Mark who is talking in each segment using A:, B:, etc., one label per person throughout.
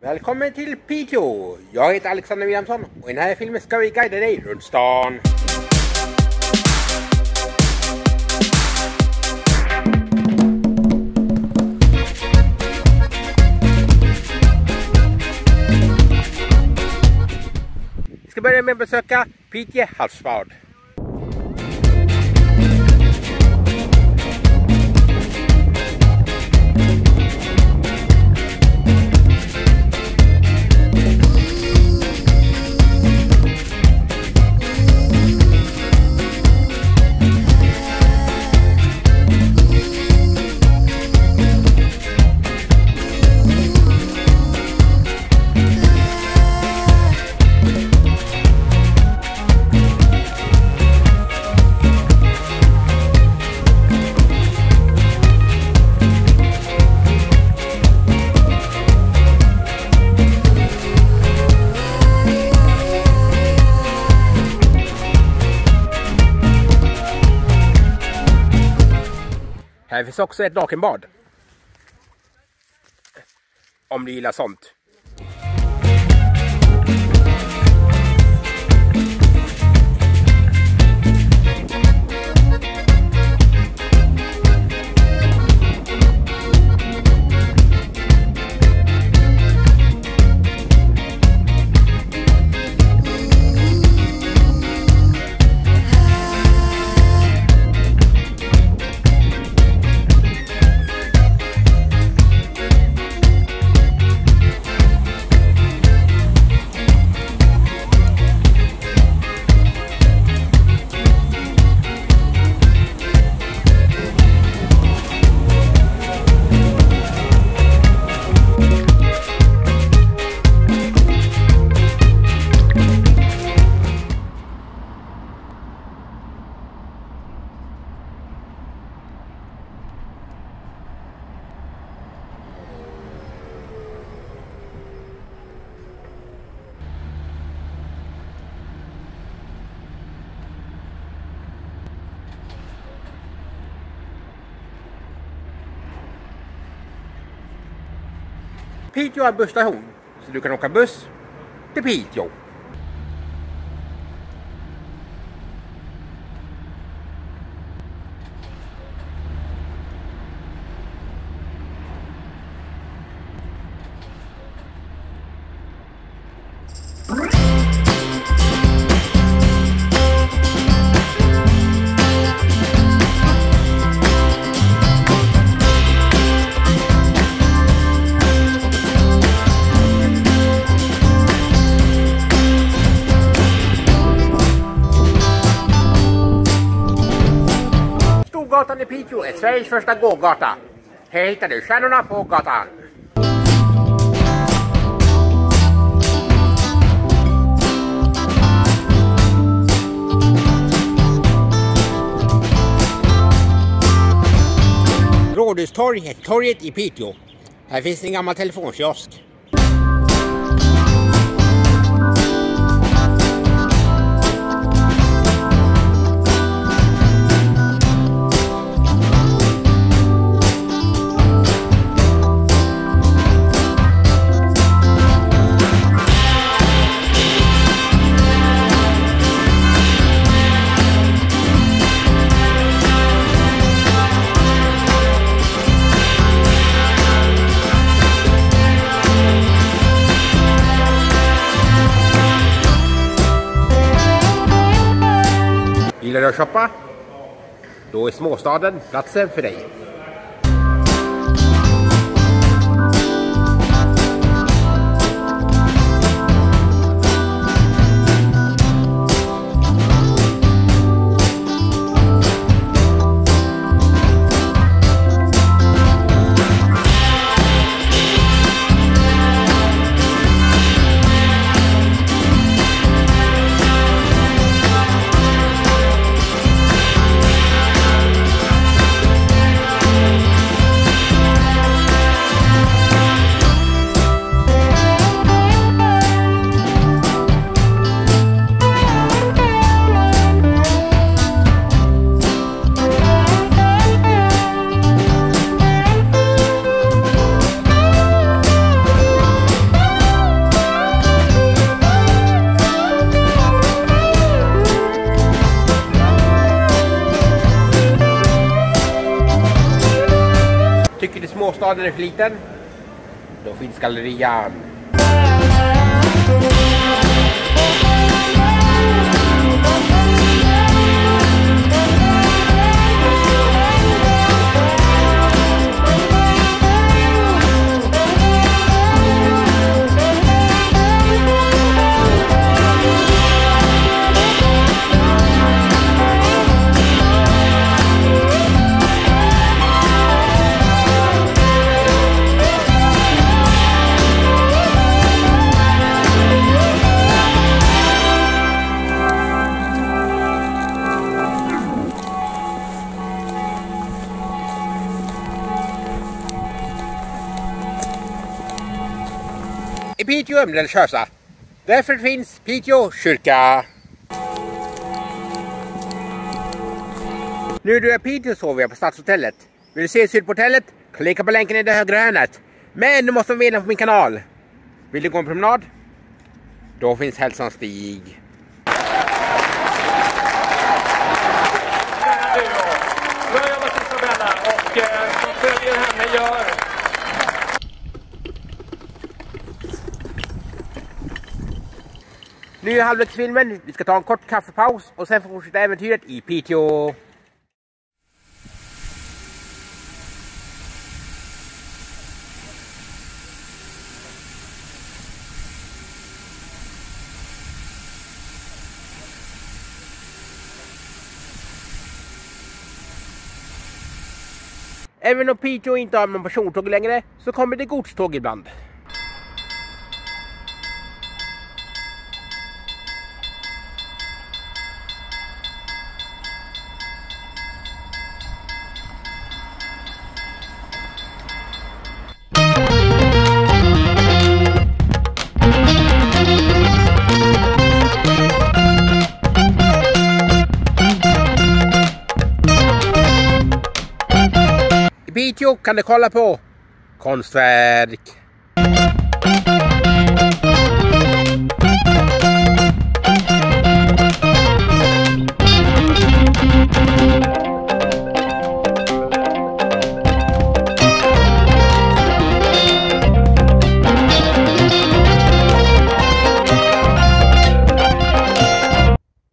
A: Välkommen till Piteå! Jag heter Alexander Williamson och i den här filmen ska vi guida dig runt stan. Vi ska börja med att besöka Piteå havsbad. Finns också ett nakenbad. Om du gillar sånt. Piteå har busstation, så du kan åka buss till Piteå. Storgatan i Piteå är Sveriges första gågata. Här hittar du stjärnorna på gatan. Rådhustorget, torget i Piteå. Här finns en gammal telefonkiosk. Shoppa? Då är småstaden platsen för dig. Staden är för liten, då finns gallerian. Piteå är religiösa. Därför finns Piteå kyrka. Nu du är i Piteå sover jag på Stadshotellet. Vill du se Sydportellet? Klicka på länken i det högra hörnet. Men du måste vara medlem på min kanal. Vill du gå en promenad? Då finns Hälsans stig.
B: Nu har jag varit Isabella och eh, som följer henne gör
A: nu är halvleksfilmen. Vi ska ta en kort kaffepaus och sen fortsätta äventyret i Piteå. Även om Piteå inte har någon persontåg längre så kommer det godståg ibland. Youtube kan du kolla på konstverk.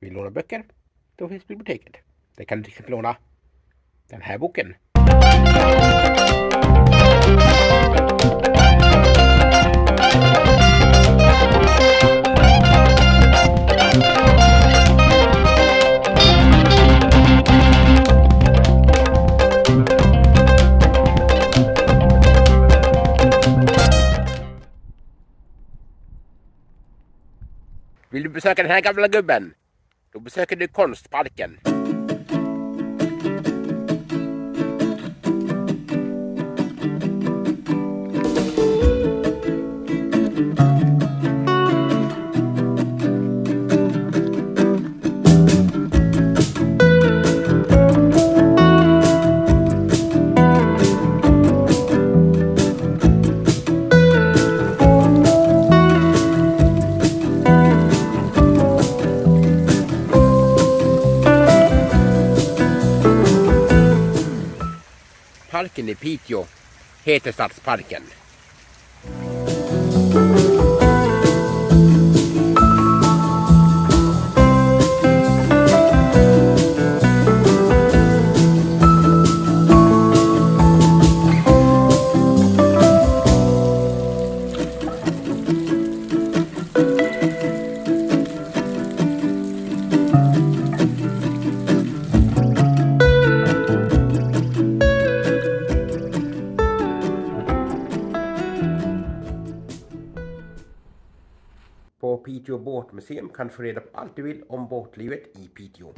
A: Vill du låna böcker? Då finns biblioteket. Där kan du till exempel låna den här boken. Vill du besöka den här gamla gubben? Då besöker du Konstparken. Piteå heter Stadsparken. Piteå båtmuseum kan du få reda på allt du vill om båtlivet i Piteå.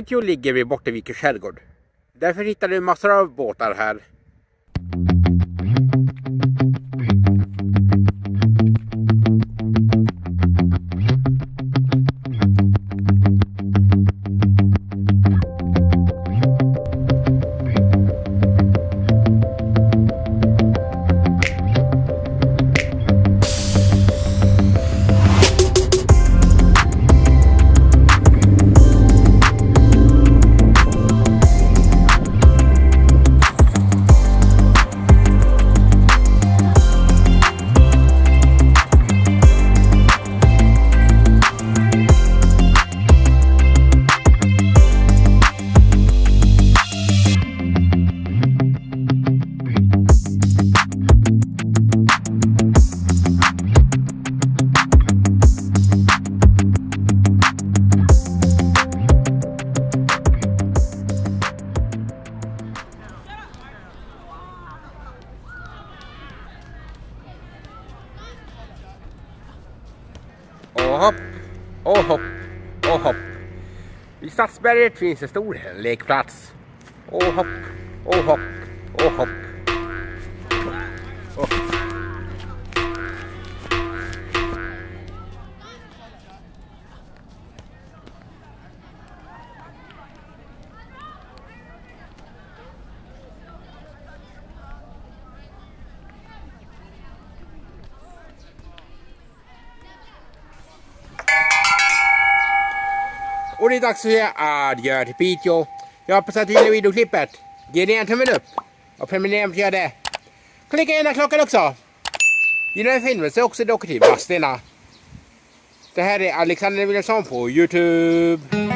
A: Piteå ligger vid Bottenvikens skärgård. Därför hittar du massor av båtar här. Och hopp, och hopp, och hopp. I Stadsberget finns en stor lekplats. Och hopp, och hopp, och hopp. Och det är dags att säga adjö till Piteå. Jag hoppas att du gillar videoklippet. Ge det en tummen upp. Och prenumerera om du gör det. Klicka gärna klockan också. Gillar du filmen så också dock till Vadstena. Det här är Alexander Wilhelmsson på Youtube.